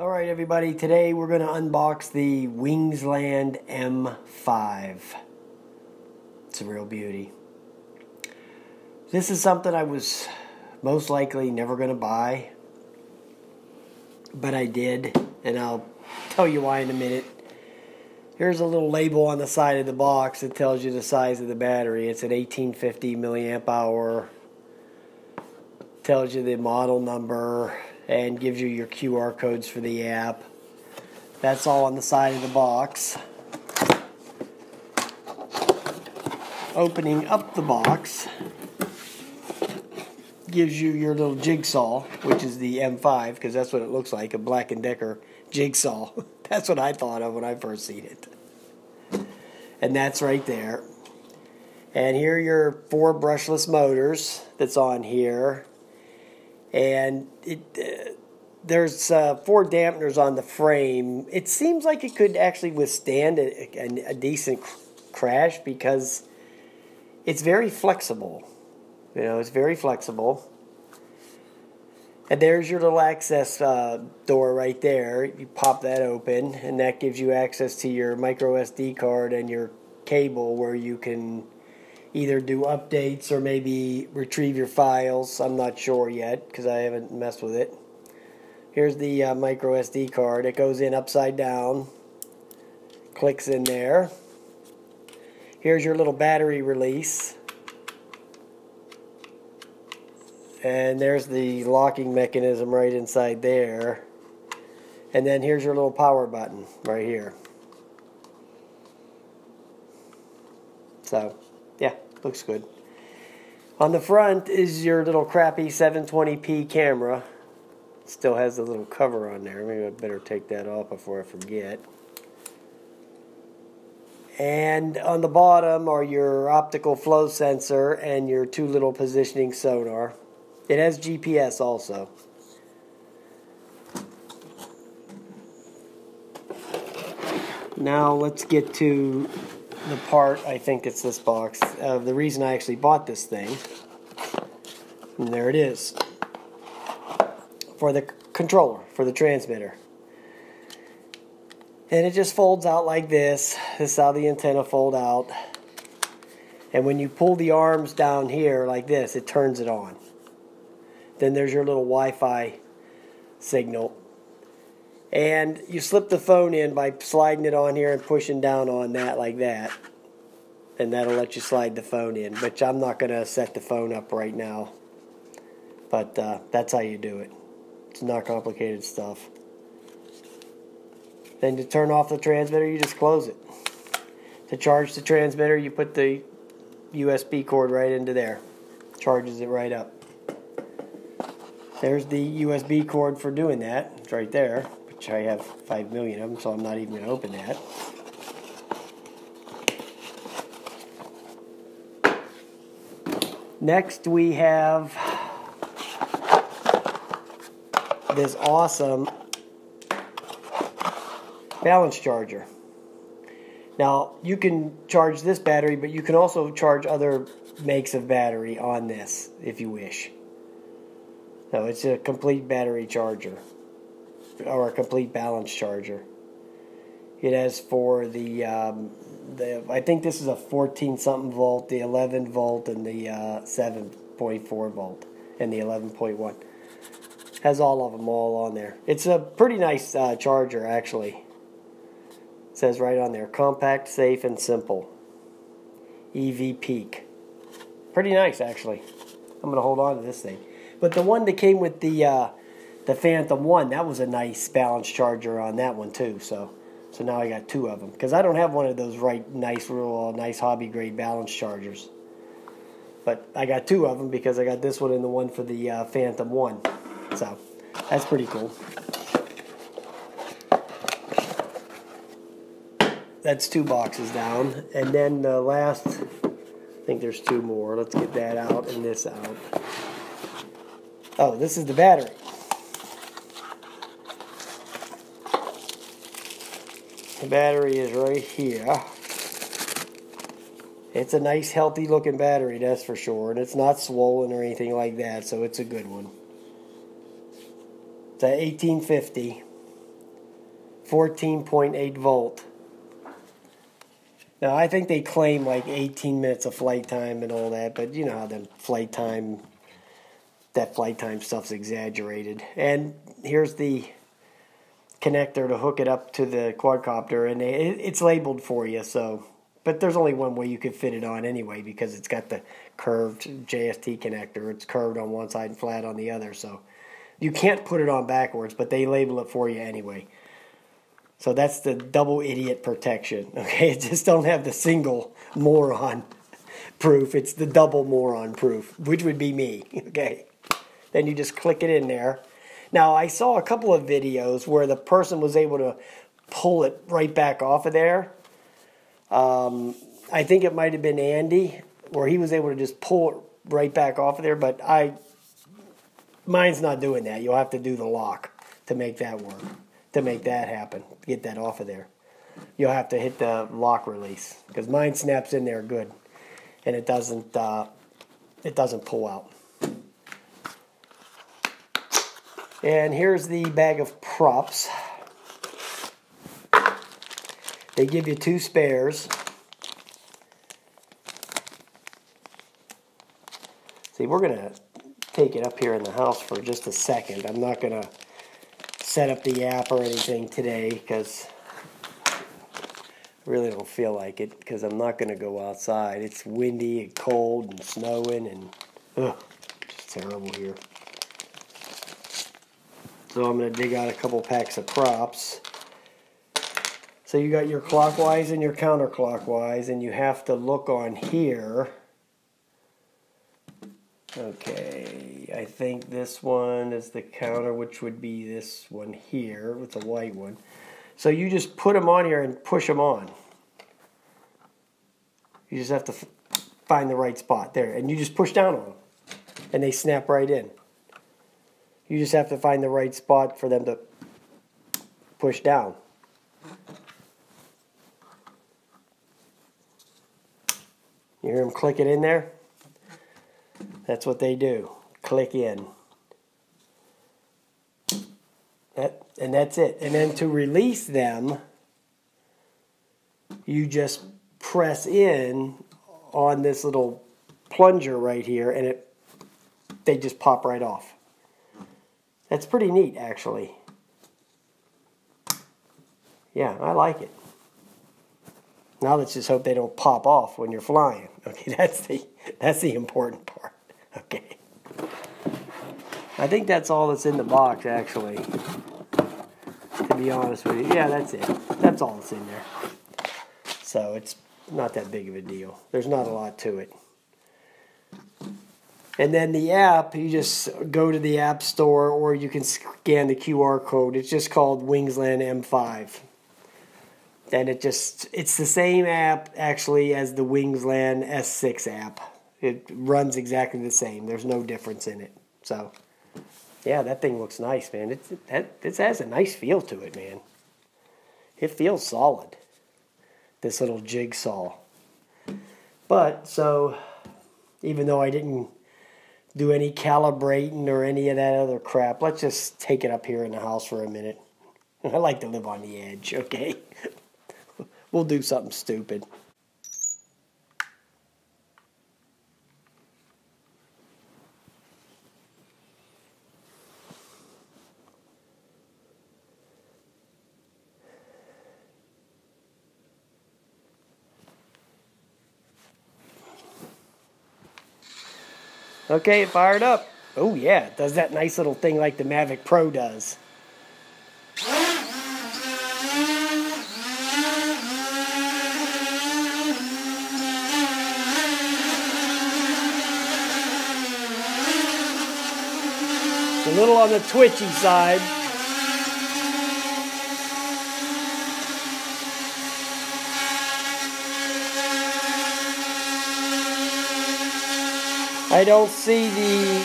All right, everybody. Today we're going to unbox the Wingsland M5. It's a real beauty. This is something I was most likely never going to buy, but I did, and I'll tell you why in a minute. Here's a little label on the side of the box that tells you the size of the battery. It's an 1850 milliamp hour. Tells you the model number and gives you your QR codes for the app. That's all on the side of the box. Opening up the box gives you your little jigsaw, which is the M5, because that's what it looks like, a Black & Decker jigsaw. that's what I thought of when I first seen it. And that's right there. And here are your four brushless motors that's on here and it uh, there's uh, four dampeners on the frame. It seems like it could actually withstand a, a, a decent crash because it's very flexible. You know, it's very flexible. And there's your little access uh, door right there. You pop that open, and that gives you access to your micro SD card and your cable where you can either do updates or maybe retrieve your files. I'm not sure yet because I haven't messed with it. Here's the uh, micro SD card. It goes in upside down, clicks in there. Here's your little battery release. And there's the locking mechanism right inside there. And then here's your little power button right here. So yeah, looks good. On the front is your little crappy 720p camera. Still has the little cover on there. Maybe I better take that off before I forget. And on the bottom are your optical flow sensor and your two little positioning sonar. It has GPS also. Now let's get to the part, I think it's this box, uh, the reason I actually bought this thing. And there it is. For the controller, for the transmitter. And it just folds out like this. This is how the antenna fold out. And when you pull the arms down here like this, it turns it on. Then there's your little Wi-Fi signal and you slip the phone in by sliding it on here and pushing down on that like that. And that'll let you slide the phone in. Which I'm not going to set the phone up right now. But uh, that's how you do it. It's not complicated stuff. Then to turn off the transmitter, you just close it. To charge the transmitter, you put the USB cord right into there. Charges it right up. There's the USB cord for doing that. It's right there which I have 5 million of them, so I'm not even going to open that. Next, we have this awesome balance charger. Now, you can charge this battery, but you can also charge other makes of battery on this if you wish. So it's a complete battery charger or a complete balance charger. It has for the um, the I think this is a 14 something volt, the 11 volt, and the uh, 7.4 volt, and the 11.1. Has all of them all on there. It's a pretty nice uh, charger actually. It says right on there, compact, safe, and simple. EV Peak. Pretty nice actually. I'm gonna hold on to this thing. But the one that came with the uh, the Phantom One, that was a nice balance charger on that one too. So, so now I got two of them because I don't have one of those right nice, real nice hobby grade balance chargers. But I got two of them because I got this one and the one for the uh, Phantom One. So that's pretty cool. That's two boxes down, and then the last. I think there's two more. Let's get that out and this out. Oh, this is the battery. The battery is right here. It's a nice, healthy looking battery, that's for sure. And it's not swollen or anything like that, so it's a good one. It's a 1850. 14.8 volt. Now I think they claim like 18 minutes of flight time and all that, but you know how the flight time, that flight time stuff's exaggerated. And here's the connector to hook it up to the quadcopter, and it's labeled for you. So, but there's only one way you can fit it on anyway because it's got the curved JST connector. It's curved on one side and flat on the other. So you can't put it on backwards, but they label it for you anyway. So that's the double idiot protection. Okay, it just don't have the single moron proof. It's the double moron proof, which would be me. Okay, then you just click it in there. Now I saw a couple of videos where the person was able to pull it right back off of there. Um, I think it might have been Andy, where he was able to just pull it right back off of there. But I, mine's not doing that. You'll have to do the lock to make that work to make that happen, get that off of there. You'll have to hit the lock release because mine snaps in there good, and it doesn't uh, it doesn't pull out. And here's the bag of props. They give you two spares. See, we're going to take it up here in the house for just a second. I'm not going to set up the app or anything today because I really don't feel like it because I'm not going to go outside. It's windy and cold and snowing and ugh, it's terrible here. So I'm going to dig out a couple packs of props. So you got your clockwise and your counterclockwise and you have to look on here Okay, I think this one is the counter, which would be this one here with the white one. So you just put them on here and push them on. You just have to find the right spot there, and you just push down on them, and they snap right in. You just have to find the right spot for them to push down. You hear them clicking in there? That's what they do. Click in. That, and that's it. And then to release them, you just press in on this little plunger right here and it they just pop right off. That's pretty neat actually. Yeah, I like it. Now let's just hope they don't pop off when you're flying. Okay, that's the that's the important part. Okay. I think that's all that's in the box, actually. To be honest with you. Yeah, that's it. That's all that's in there. So it's not that big of a deal. There's not a lot to it. And then the app, you just go to the App Store or you can scan the QR code. It's just called Wingsland M5. And it just, it's the same app actually as the Wingsland S6 app. It runs exactly the same. There's no difference in it. So, yeah, that thing looks nice, man. It's that it has a nice feel to it, man. It feels solid. This little jigsaw. But, so, even though I didn't do any calibrating or any of that other crap, let's just take it up here in the house for a minute. I like to live on the edge, okay? we'll do something stupid. Okay, it fired up. Oh yeah, it does that nice little thing like the Mavic Pro does. a little on the twitchy side. I don't see the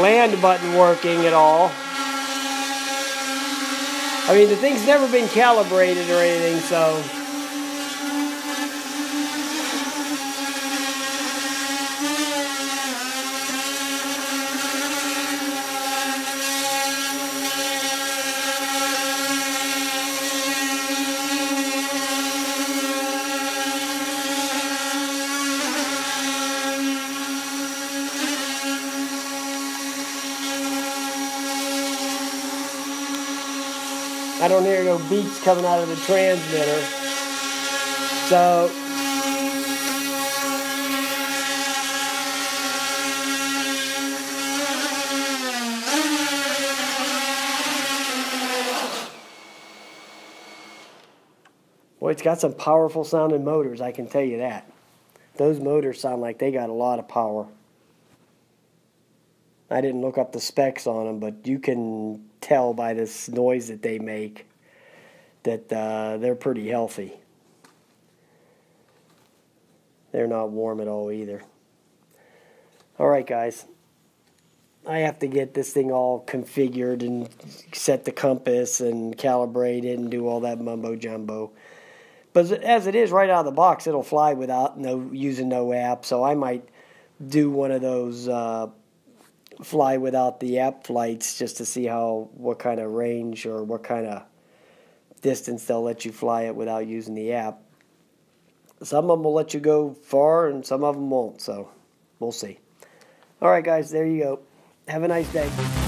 land button working at all. I mean, the thing's never been calibrated or anything, so don't hear no beeps coming out of the transmitter. So Boy, it's got some powerful sounding motors, I can tell you that. Those motors sound like they got a lot of power. I didn't look up the specs on them, but you can tell by this noise that they make that uh, they're pretty healthy. They're not warm at all either. All right, guys. I have to get this thing all configured and set the compass and calibrate it and do all that mumbo jumbo. But as it is right out of the box, it'll fly without no using no app. So I might do one of those uh, fly without the app flights just to see how what kind of range or what kind of distance they'll let you fly it without using the app. Some of them will let you go far, and some of them won't. So we'll see. All right, guys, there you go. Have a nice day.